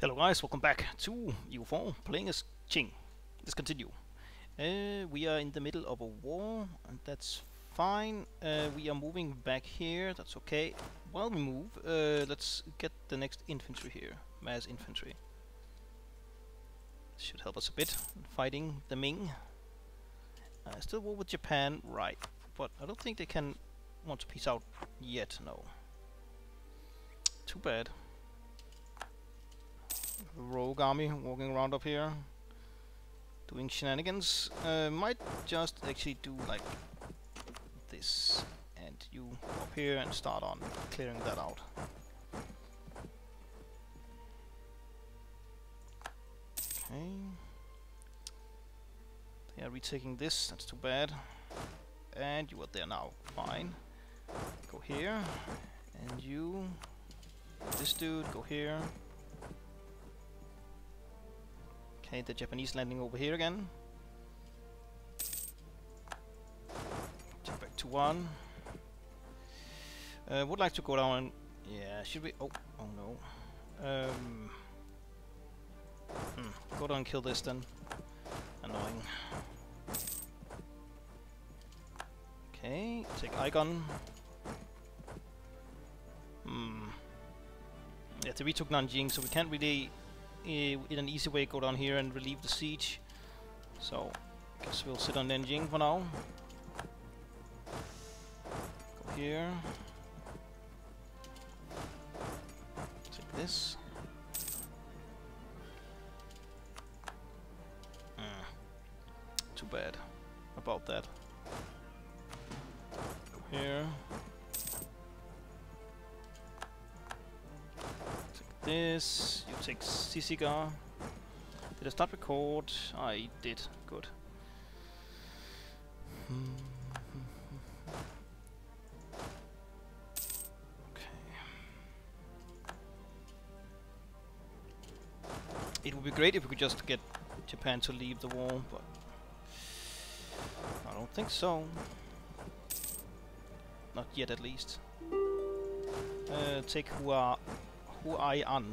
Hello guys, welcome back to EU4, playing as Qing. Let's continue. Uh, we are in the middle of a war, and that's fine. Uh, we are moving back here, that's okay. While we move, uh, let's get the next infantry here, mass infantry. Should help us a bit in fighting the Ming. Uh, still war with Japan, right, but I don't think they can want to peace out yet, no. Too bad rogue army walking around up here doing shenanigans. Uh, might just actually do like this and you up here and start on clearing that out. Okay. They are retaking this, that's too bad. And you are there now, fine. Go here, and you, this dude, go here. Okay, the Japanese landing over here again. Check back to one. Uh, would like to go down. Yeah, should we... Oh, oh no. Um, hmm, go down and kill this then. Annoying. Okay, take Icon. Hmm. Yeah, we took Nanjing, so we can't really in an easy way go down here and relieve the siege. So, I guess we'll sit on Nanjing for now. Go here. Take this. Mm. Too bad about that. Go here. This. You take Sisiga. Did I start record? I did. Good. okay. It would be great if we could just get Japan to leave the war, but I don't think so. Not yet, at least. Uh, take Hua Huai'an.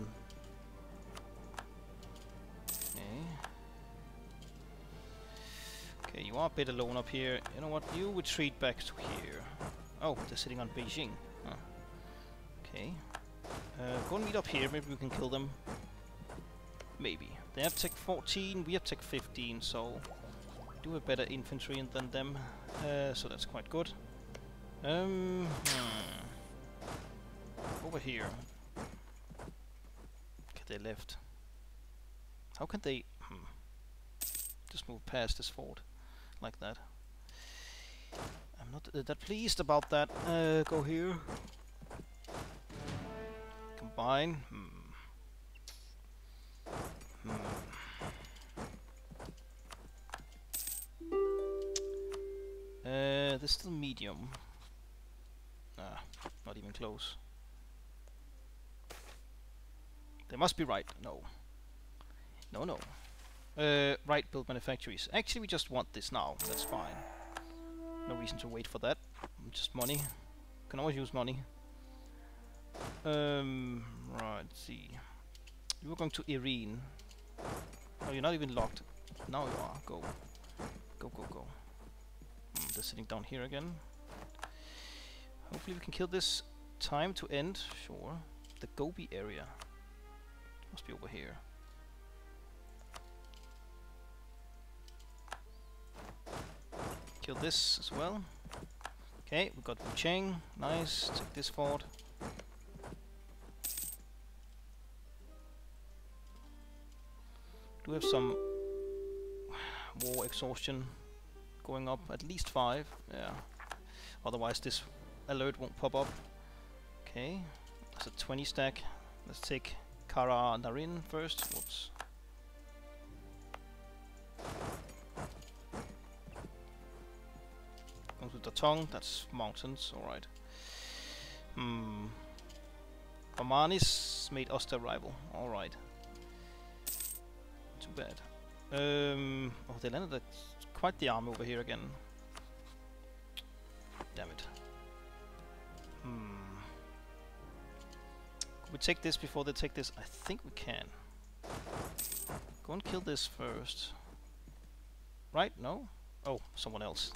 Okay. Okay, you are a bit alone up here. You know what? You retreat back to here. Oh, they're sitting on Beijing. Huh. Okay. Uh, go and meet up here. Maybe we can kill them. Maybe. They have tech 14, we have tech 15, so do have better infantry than them. Uh, so that's quite good. Um, hmm. Over here they left? How can they hmm, just move past this fort like that? I'm not uh, that pleased about that. Uh, go here. Combine. Hmm. Hmm. Uh, this is still medium. Ah, not even close. They must be right. No. No, no. Uh, right build manufactories. Actually, we just want this now. That's fine. No reason to wait for that. Just money. Can always use money. Um, right, let's see. You were going to Irene. Oh, you're not even locked. Now you are. Go. Go, go, go. Mm, they're sitting down here again. Hopefully we can kill this time to end. Sure. The Gobi area. Must be over here. Kill this as well. Okay, we've got Wu Cheng. Nice. Take this forward. Do have some war exhaustion going up. At least five. Yeah. Otherwise this alert won't pop up. Okay. That's a 20 stack. Let's take Kara Narin first. Whoops. Comes with the tongue. That's mountains. Alright. Hmm. Omanis made us the rival. Alright. Too bad. Um, oh, they landed quite the army over here again. Damn it. Hmm we take this before they take this? I think we can. Go and kill this first. Right? No? Oh, someone else.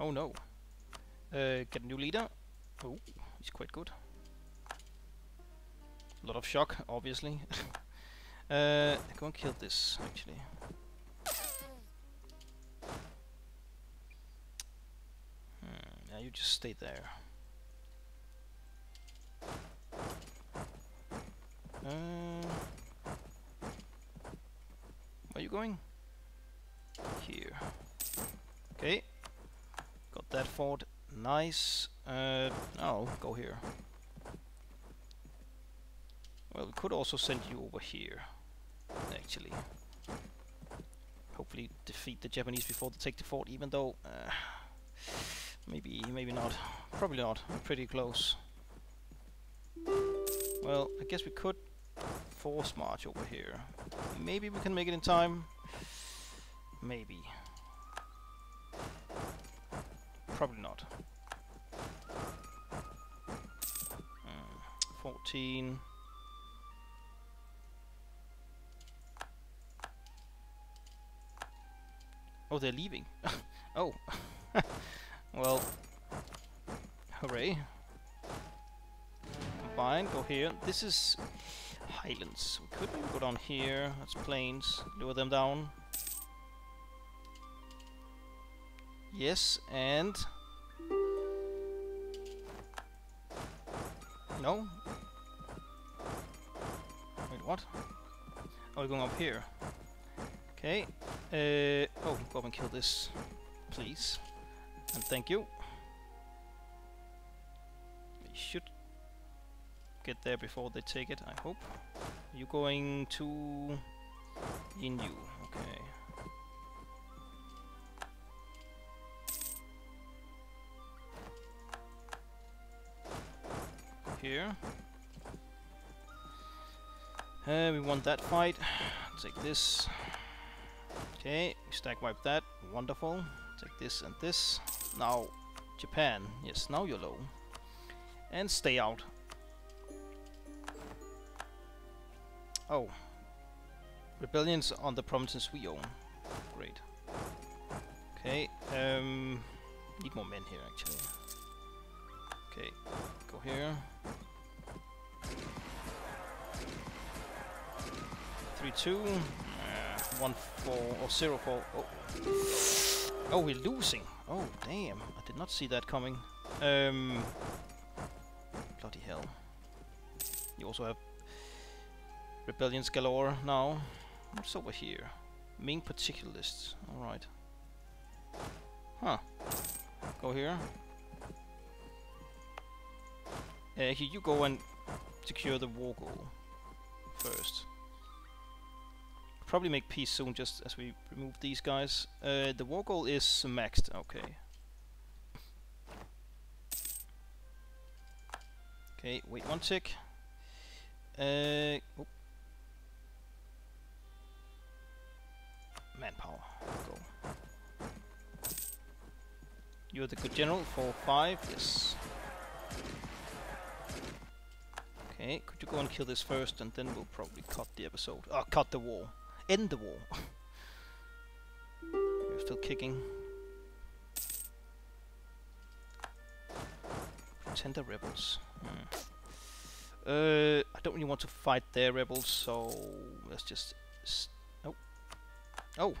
Oh no. Uh, get a new leader. Oh, he's quite good. A lot of shock, obviously. uh, go and kill this, actually. You just stay there. Uh, where are you going? Here. Okay. Got that fort. Nice. Uh, no, go here. Well, we could also send you over here, actually. Hopefully defeat the Japanese before they take the fort, even though... Uh, maybe, maybe not. Probably not. Pretty close. Well, I guess we could force march over here. Maybe we can make it in time. Maybe. Probably not. Mm, 14. Oh, they're leaving. oh. well. Hooray. Combine, go here. This is highlands. We could go down here. That's plains. Lure them down. Yes, and... No? Wait, what? Oh, we're going up here. Okay. Uh, oh, go up and kill this, please. And thank you. We should get there before they take it, I hope. You going to in you, okay. Here. Uh, we want that fight. Take this. Okay, stack wipe that. Wonderful. Take this and this. Now, Japan. Yes, now you're low. And stay out. Oh. Rebellions on the provinces we own. Great. Okay, um... Need more men here, actually. Okay, go here. Three, two one four or zero four. Oh. oh, we're losing. Oh, damn! I did not see that coming. Um, bloody hell! You also have rebellions galore now. What's over here? Ming particularists. All right. Huh. Go here. Uh, here you go and secure the war goal first probably make peace soon just as we remove these guys. Uh, the war goal is maxed, okay. Okay, wait one tick. Uh, oh. Manpower, go. You're the good general for five, yes. Okay, could you go and kill this first and then we'll probably cut the episode. Oh, cut the war end the war. You're still kicking. Tender rebels. Hmm. Uh, I don't really want to fight their rebels, so let's just. oh. Oh,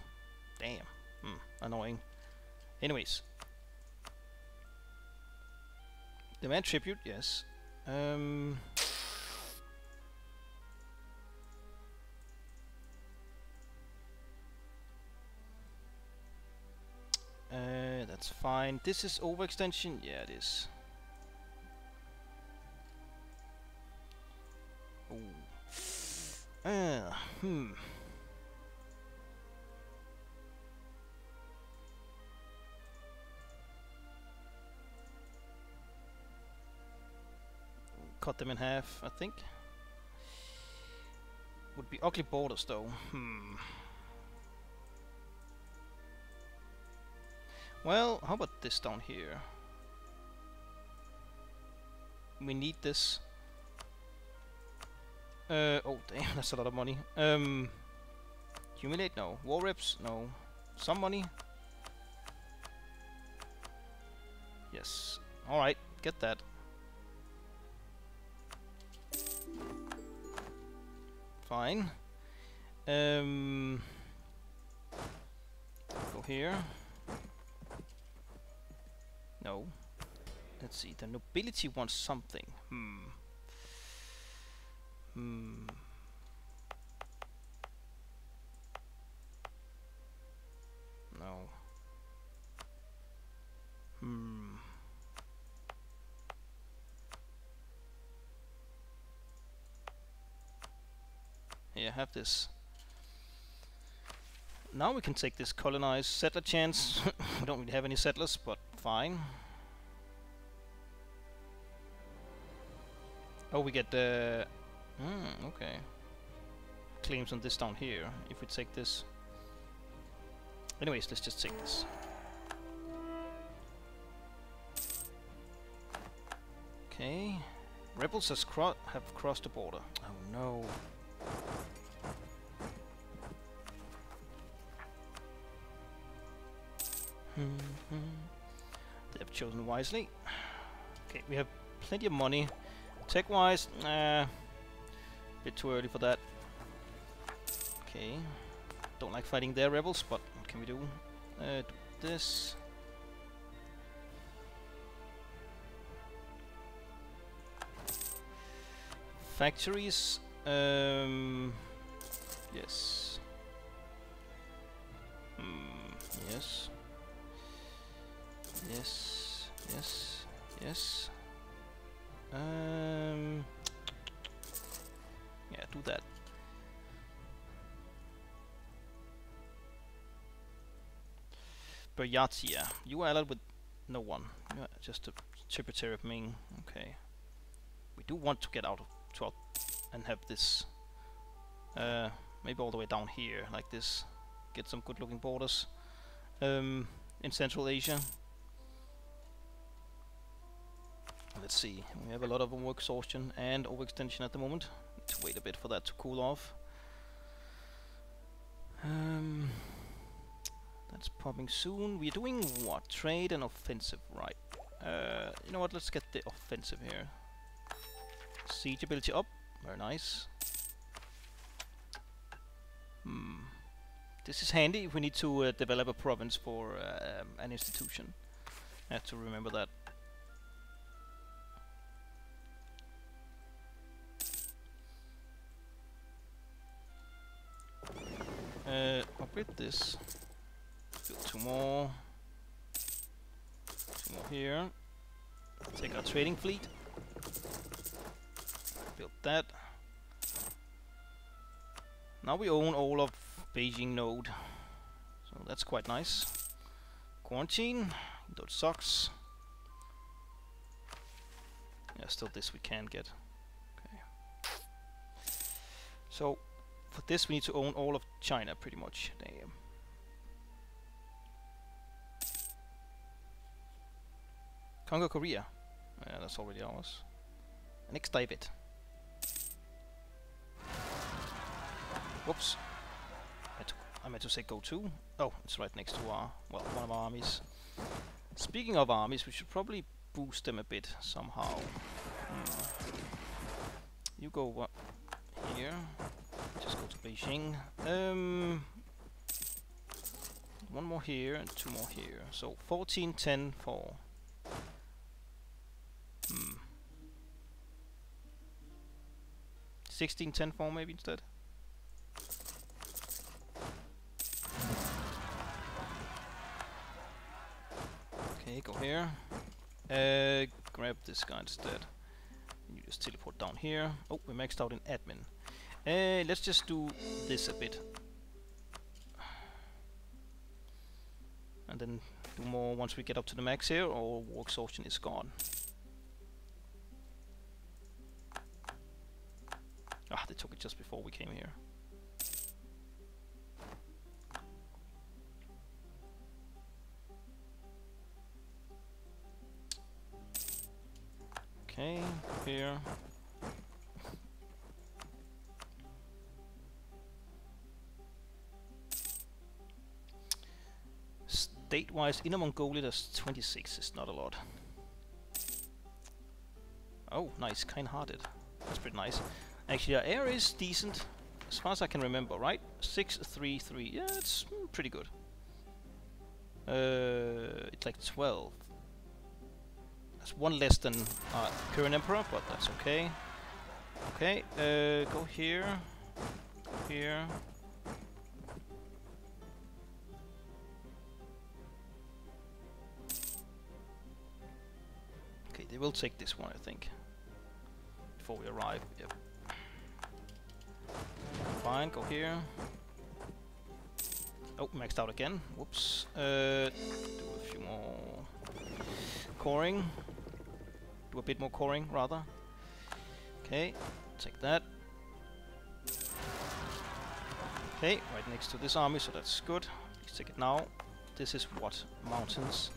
damn. Hmm. Annoying. Anyways. Demand tribute, yes. Um. Fine. This is overextension? Yeah, it is. Ooh. Uh, hmm. Cut them in half, I think. Would be ugly borders though. Hmm. Well, how about this down here? we need this. Uh, oh damn, that's a lot of money. Um, accumulate? No. War reps? No. Some money? Yes. Alright, get that. Fine. Um, go here. No. Let's see, the nobility wants something. Hmm. Hmm. No. Hmm. Here, I have this. Now we can take this colonized settler chance. we don't really have any settlers, but fine. Oh, we get the... Hmm, okay. Claims on this down here, if we take this. Anyways, let's just take this. Okay. Rebels has cro have crossed the border. Oh no. They have chosen wisely. Okay, we have plenty of money. Tech-wise, uh, bit too early for that. Okay, don't like fighting their rebels, but what can we do? Uh, do this. Factories. Um, yes. Hmm. Yes. Yes. Yes. Yes. Um. Yeah, do that. Buryatia. You are allied with no one. You are just a tributary of Ming. Okay. We do want to get out of out and have this uh, maybe all the way down here like this. Get some good looking borders um, in Central Asia. Let's see, we have a lot of over exhaustion and overextension at the moment. To wait a bit for that to cool off. Um, that's popping soon. We're doing what? Trade and offensive, right. Uh, you know what, let's get the offensive here. Siege ability up, very nice. Hmm. This is handy if we need to uh, develop a province for uh, um, an institution. I have to remember that. Upgrade this. Build two more. Two more here. Take our trading fleet. Build that. Now we own all of Beijing node. So that's quite nice. Quarantine. That sucks. Yeah, still this we can get. Okay. So for this we need to own all of China pretty much. Damn. Congo Korea. Yeah, that's already ours. Next David. Whoops. I, I meant to say go to. Oh, it's right next to our, well, one of our armies. Speaking of armies, we should probably boost them a bit somehow. Hmm. You go here. Just go to Beijing. Um, one more here and two more here. So 14, 10, 4. Hmm. 16, 10, 4 maybe instead. Okay, go here. Uh, grab this guy instead. You just teleport down here. Oh, we maxed out in admin. Uh, let's just do this a bit. And then do more once we get up to the max here, or war exhaustion is gone. Ah, they took it just before we came here. Okay, here. State-wise, Inner Mongolia does 26, it's not a lot. Oh, nice, kind-hearted. That's pretty nice. Actually, our air is decent, as far as I can remember, right? 6, 3, 3. Yeah, it's mm, pretty good. Uh, it's like 12. That's one less than uh, current emperor, but that's okay. Okay, uh, go here, here. They will take this one, I think, before we arrive. Yep. Fine, go here. Oh, maxed out again. Whoops. Uh, do a few more coring. Do a bit more coring, rather. Okay, take that. Okay, right next to this army, so that's good. Let's take it now. This is what? Mountains.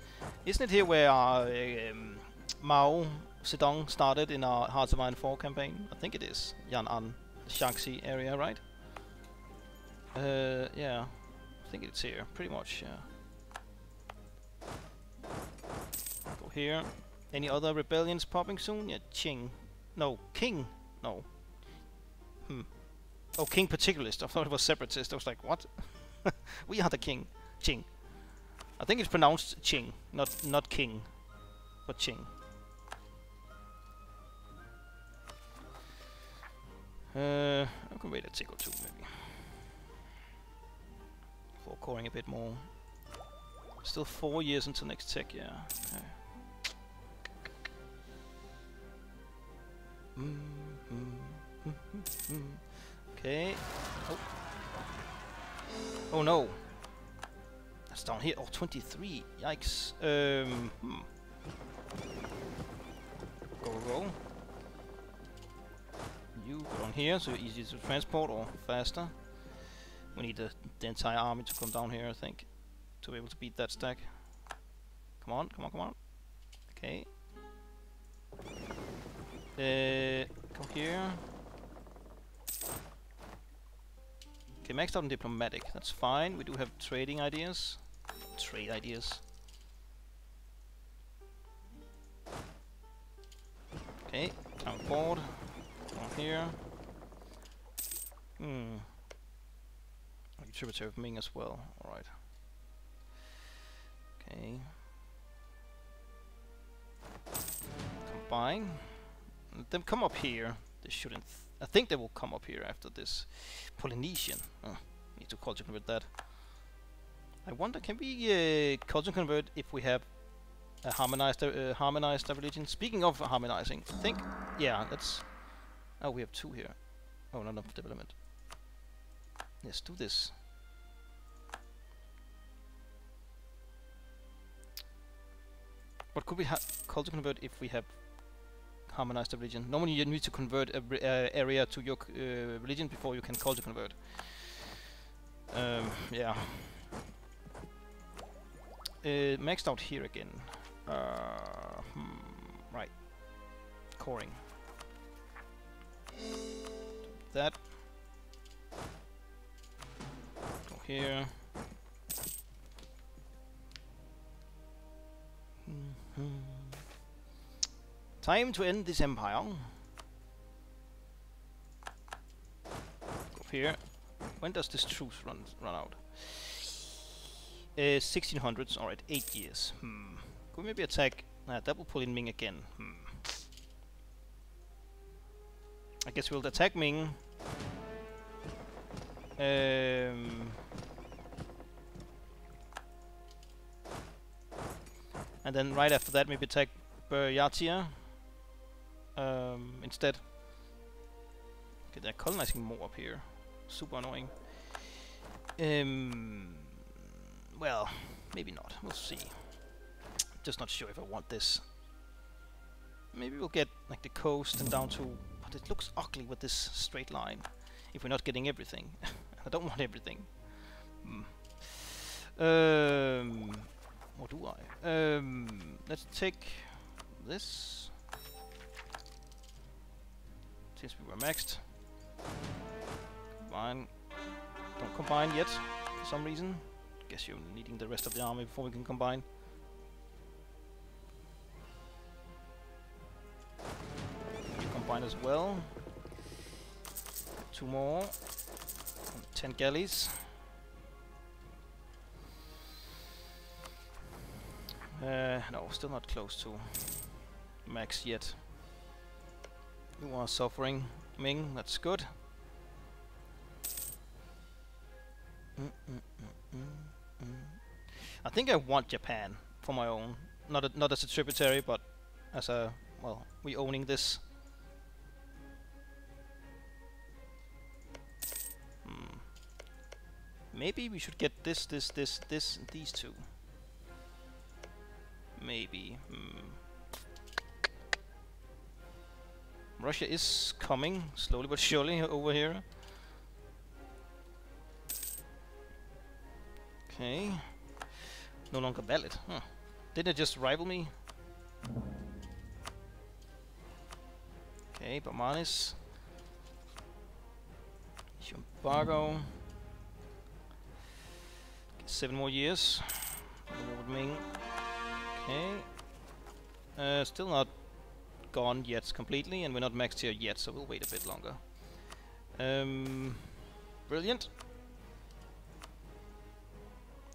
Isn't it here where our um, Mao Zedong started in our Hearts of Iron 4 campaign? I think it is. Yan'an, Shaanxi area, right? Uh, yeah. I think it's here, pretty much, yeah. Go here. Any other rebellions popping soon? Yeah, Qing. No, King. No. Hmm. Oh, King Particularist. I thought it was Separatist. I was like, what? we are the King. Qing. I think it's pronounced Qing, not not King, but Qing. Uh, I can wait a tick or two, maybe. For coring a bit more. Still four years until next tick, yeah. Okay. Mm -hmm. okay. Oh. Oh no. That's down here. Oh, 23. Yikes. Um. Hmm. Go, go. You go on here, so easy to transport or faster. We need the, the entire army to come down here, I think, to be able to beat that stack. Come on, come on, come on. Okay. Uh, come here. Okay, maxed out on diplomatic. That's fine. We do have trading ideas. Trade ideas. Okay, town board. Here. Hmm. Tributary of Ming as well. Alright. Okay. Combine. Let them come up here. They shouldn't. Th I think they will come up here after this Polynesian. Oh, need to culture convert that. I wonder, can we uh, culture convert if we have a harmonized uh, harmonized religion? Speaking of harmonizing, I think yeah, that's. Oh, we have two here. Oh, not enough development. Let's do this. What could we call to convert if we have harmonized the religion. Normally you need to convert a uh, area to your uh, religion before you can call to convert. Um, yeah. Uh, maxed out here again. Uh, hmm, right. Coring. That. Go here. Mm -hmm. Time to end this empire. Go here. When does this truce run run out? Uh, 1600s. Alright, eight years. Hmm. Could we maybe attack? Nah, that will pull in Ming again. Hmm. I guess we'll attack Ming. Um. And then right after that, maybe attack Buryatia um, instead. Okay, they're colonizing more up here. Super annoying. Um, well, maybe not. We'll see. Just not sure if I want this. Maybe we'll get like the coast and down to... It looks ugly with this straight line. If we're not getting everything. I don't want everything. Hmm. Um, what do I? Um, let's take this. since we were maxed. Combine. Don't combine yet, for some reason. Guess you're needing the rest of the army before we can combine. Combine as well. Two more. Ten galleys. Uh, no, still not close to max yet. You are suffering, Ming, that's good. Mm -mm -mm I think I want Japan for my own. Not a, not as a tributary, but as a well, we owning this. Maybe we should get this, this, this, this, and these two. Maybe. Hmm. Russia is coming, slowly but surely, over here. Okay. No longer valid. Huh. Did it just rival me? Okay, Bahmanis. Embargo. Seven more years. Okay. Uh, still not gone yet completely, and we're not maxed here yet, so we'll wait a bit longer. Um, brilliant.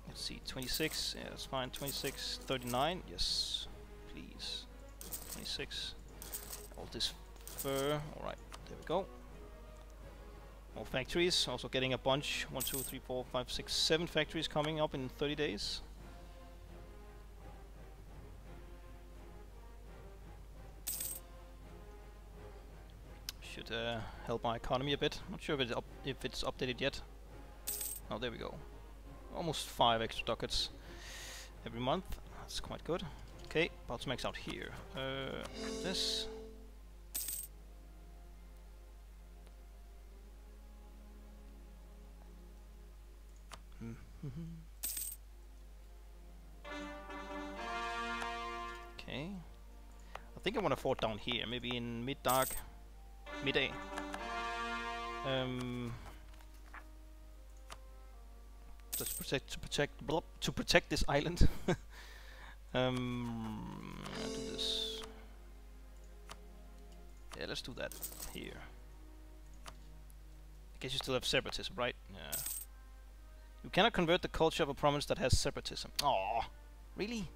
Let's see, 26, yeah, that's fine. 26, 39, yes, please. 26. All this fur, alright, there we go. More factories, also getting a bunch. 1, 2, 3, 4, 5, 6, 7 factories coming up in 30 days. should uh, help my economy a bit. Not sure if, it if it's updated yet. Oh, there we go. Almost five extra ducats every month. That's quite good. Okay, about to max out here. Uh, this. Okay. I think I want to fort down here, maybe in mid-dark middag. Um, just protect to protect blah, to protect this island. um, do this. Yeah, let's do that here. I guess you still have separatism, right? Yeah. You cannot convert the culture of a province that has separatism. Oh, really?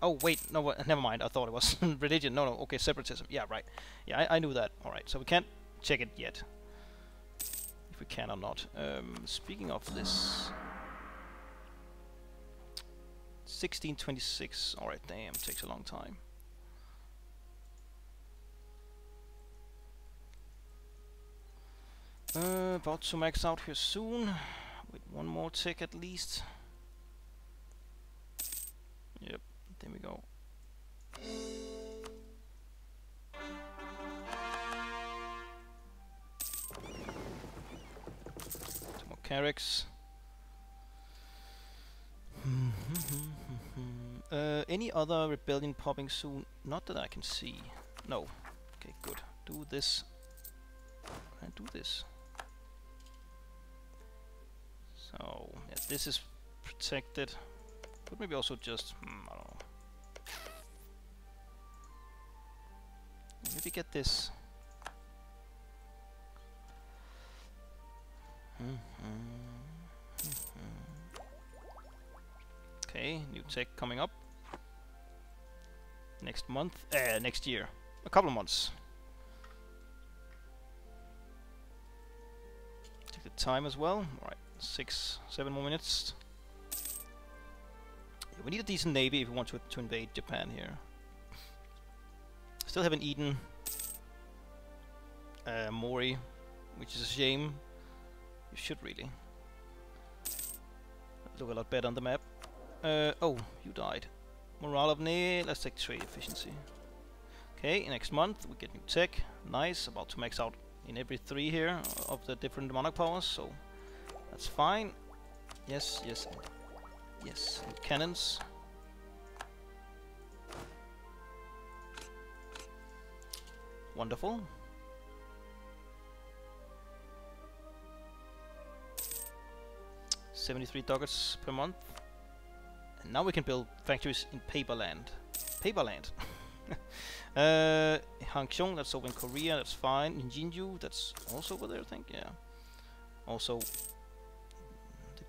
Oh, wait, no, never mind. I thought it was religion. No, no, okay, separatism. Yeah, right. Yeah, I, I knew that. Alright, so we can't check it yet. If we can or not. Um, speaking of this... 1626. Alright, damn, takes a long time. Uh, about to max out here soon. With one more tick at least. Yep. There we go. Some more Carracks. uh, any other rebellion popping soon? Not that I can see. No. Okay, good. Do this. And do this. Yeah, this is protected. But maybe also just, hmm, I don't know. Maybe get this. Okay, new tech coming up. Next month, uh, next year. A couple of months. Take the time as well. Alright, six, seven more minutes. Yeah, we need a decent navy if we want to, to invade Japan here. Still haven't eaten uh, Mori, which is a shame. You should really. Look a lot better on the map. Uh, oh, you died. Morale of Ne, let's take trade efficiency. Okay, next month we get new tech. Nice, about to max out in every three here of the different monarch powers, so that's fine. Yes, yes, yes. And cannons. Wonderful. Seventy-three targets per month. And now we can build factories in Paperland. Paperland. uh, Hangzhou, that's over in Korea, that's fine. In Jinju, that's also over there, I think, yeah. Also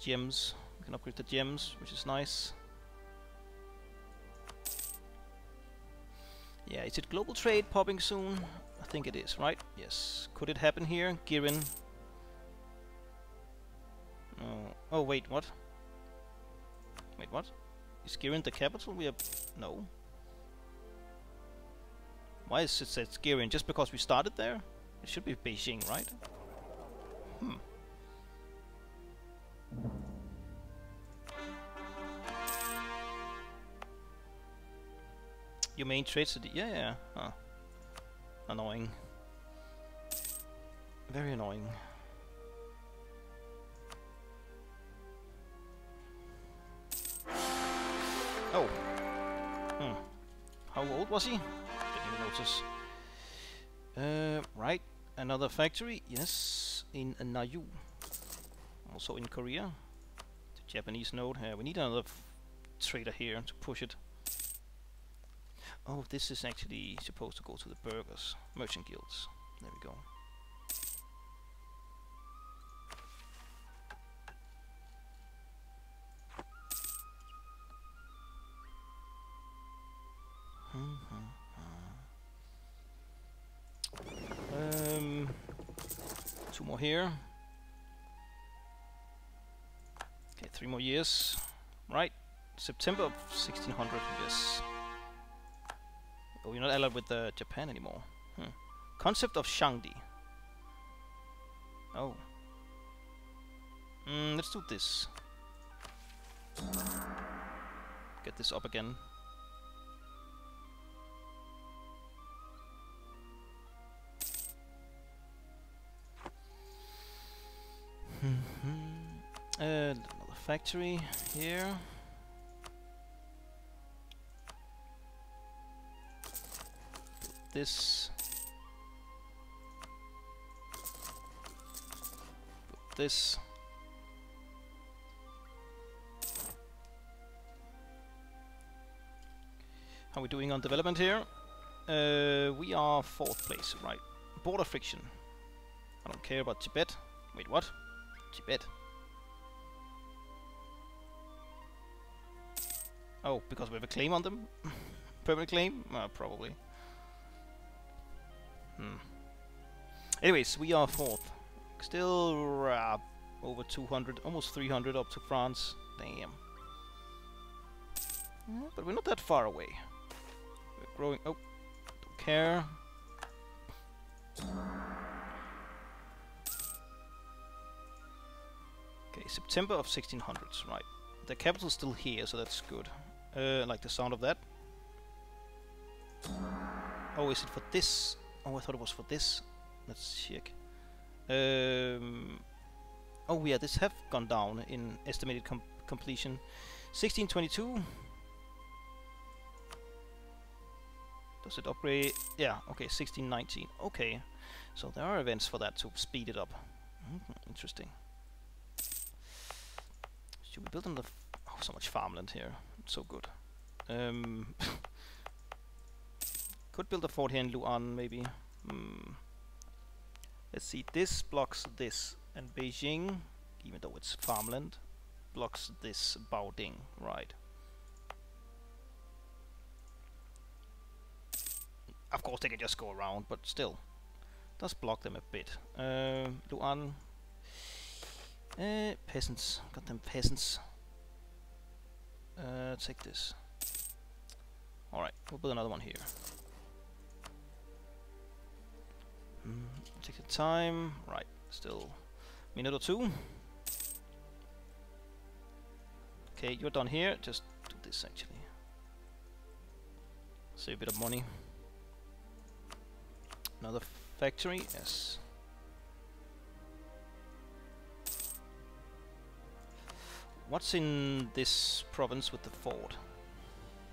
gems, we can upgrade the gems, which is nice. Yeah, is it global trade popping soon? I think it is, right? Yes. Could it happen here? Girin. No. Oh, wait, what? Wait, what? Is Girin the capital? We have... No. Why is it said Girin? Just because we started there? It should be Beijing, right? Hmm. Your main city? Yeah, yeah. Huh. Annoying. Very annoying. Oh. Hmm. How old was he? Didn't even notice. Uh, right. Another factory. Yes. In Nayu. Also in Korea. The Japanese node here. We need another trader here to push it. Oh, this is actually supposed to go to the burgers, Merchant guilds. There we go. Hmm, hmm, hmm. Um, two more here. More years. Right, September of 1600, yes. Oh, we're not allied with uh, Japan anymore. Hmm. Concept of Shangdi. Oh. Mm, let's do this. Get this up again. uh, another factory here. this. This. How are we doing on development here? Uh, we are fourth place, right. Border friction. I don't care about Tibet. Wait, what? Tibet. Oh, because we have a claim on them? Permanent claim? Uh, probably. Hmm. Anyways, we are fourth. Still uh, over 200, almost 300 up to France. Damn. But we're not that far away. We're growing. Oh, don't care. Okay, September of 1600s, right. The capital's still here, so that's good. Uh, like the sound of that. Oh, is it for this? Oh, I thought it was for this. Let's check. Um, oh yeah, this have gone down in estimated com completion. 1622. Does it upgrade? Yeah, okay, 1619. Okay, so there are events for that to speed it up. Mm -hmm, interesting. Should we build on the... oh, so much farmland here. So good. Um, Could build a fort here in Luan, maybe. Hmm. Let's see, this blocks this, and Beijing, even though it's farmland, blocks this Baoding, right. Of course they can just go around, but still. Does block them a bit. Uh, Luan. Uh, peasants. Got them peasants. Uh, take this. Alright, we'll build another one here. Mm, take the time. Right, still minute or two. Okay, you're done here. Just do this actually. Save a bit of money. Another factory, yes. What's in this province with the fort?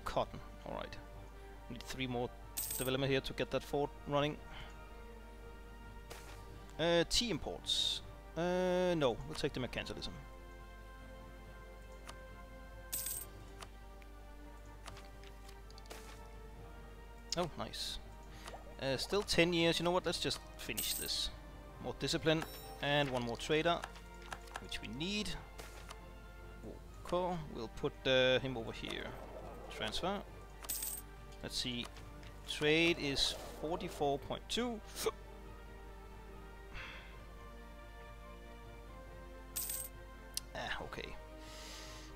Cotton, alright. Need three more development here to get that fort running. Uh, tea imports. Uh, no, we'll take the mercantilism. Oh, nice. Uh, still 10 years, you know what, let's just finish this. More discipline, and one more trader, which we need. We'll put uh, him over here. Transfer. Let's see. Trade is 44.2. ah, okay.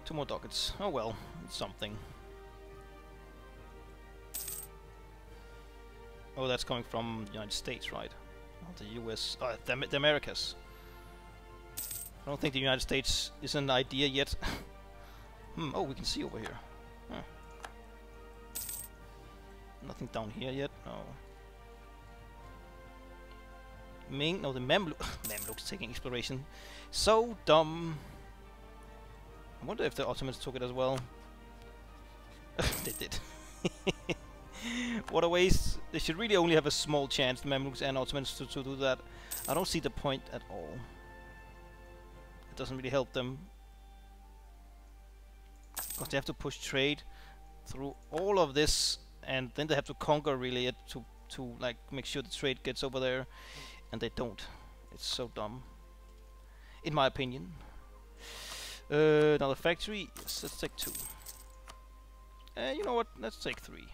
Two more ducats. Oh well, it's something. Oh, that's coming from the United States, right? Not the US, uh, the, the Americas. I don't think the United States is an idea yet. hmm, oh, we can see over here. Huh. Nothing down here yet, no. Ming, no, the Mamluk, Mamluks taking exploration. So dumb. I wonder if the Ottomans took it as well. they did. what a waste. They should really only have a small chance, the Mamluks and Ottomans, to, to do that. I don't see the point at all. It doesn't really help them. Because they have to push trade through all of this, and then they have to conquer really it to, to like make sure the trade gets over there, and they don't. It's so dumb. In my opinion. Uh, another factory. Yes, let's take two. Uh, you know what? Let's take three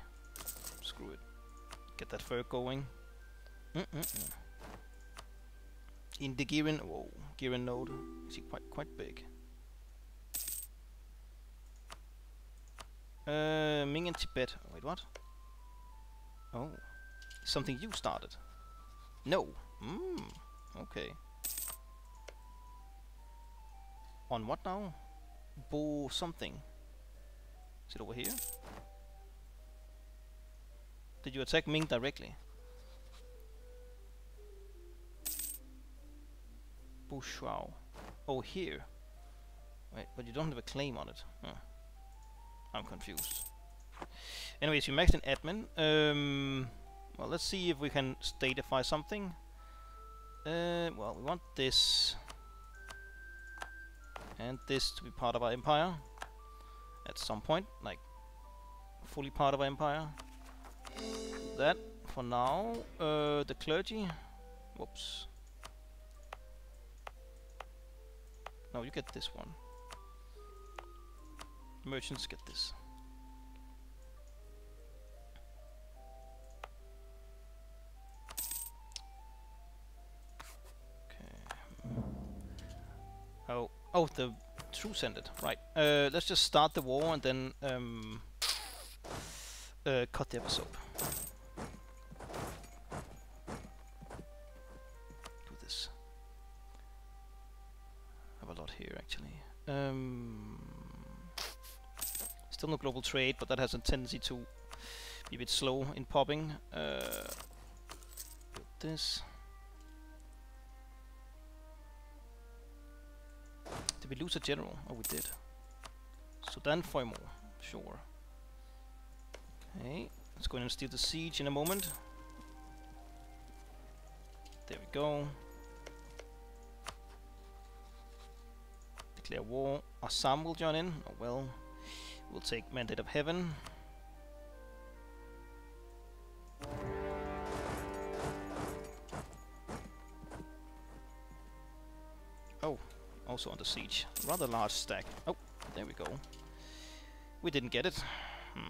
screw it. Get that fur going. Mm -mm -mm. In the Girin, whoa, Girin node, is quite quite big? Uh, Ming and Tibet. Wait, what? Oh, something you started? No. Hmm. Okay. On what now? Bo something. Is it over here? Did you attack Ming directly? Bourgeois. Oh, here. Wait, but you don't have a claim on it. Huh. I'm confused. Anyways, you maxed in admin. Um, well, let's see if we can statify something. Uh, well, we want this and this to be part of our empire at some point, like fully part of our empire. That for now. Uh, the clergy. Whoops. No, you get this one. Merchants get this. Okay. Oh, oh, the truce ended. Right. Uh, let's just start the war and then um, uh, cut the episode. Do this. I have a lot here actually. Um, still no global trade, but that has a tendency to be a bit slow in popping. Uh, this. Did we lose a general? Oh, we did. So then five more, sure. Okay, let's go in and steal the siege in a moment. There we go. Declare war. Assam will join in. Oh well. We'll take Mandate of Heaven. Oh, also under siege. Rather large stack. Oh, there we go. We didn't get it. Hmm.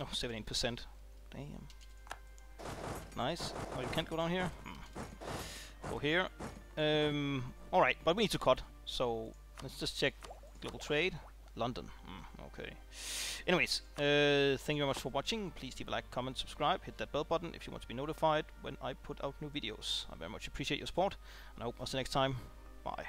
Oh, 17%. Damn. Nice. Oh, you can't go down here? Hmm. Go here. Um, Alright, but we need to cut. So, let's just check global trade. London. Mm, okay. Anyways, uh, thank you very much for watching. Please leave a like, comment, subscribe, hit that bell button if you want to be notified when I put out new videos. I very much appreciate your support, and I hope I'll see you next time. Bye.